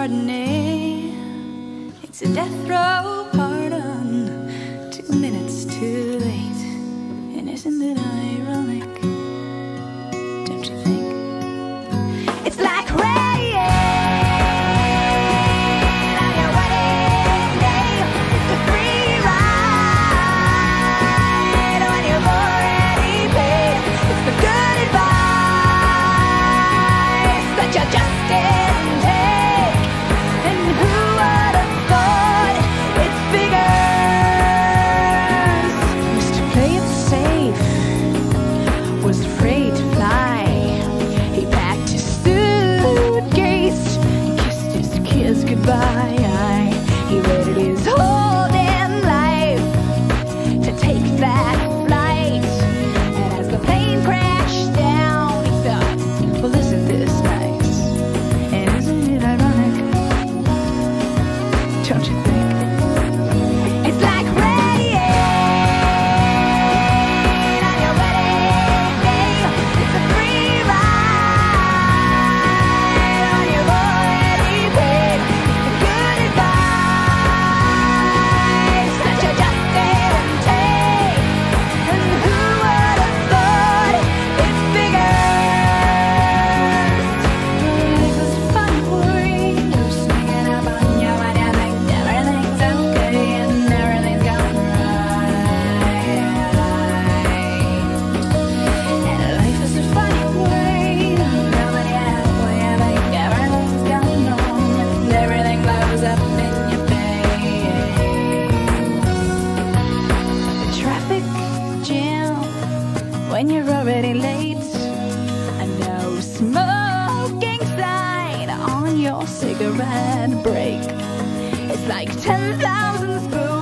Chardonnay. It's a death row pardon, two minutes too late. And isn't it ironic? Don't you think? goodbye. when you're already late. No smoking sign on your cigarette break. It's like 10,000 spoons.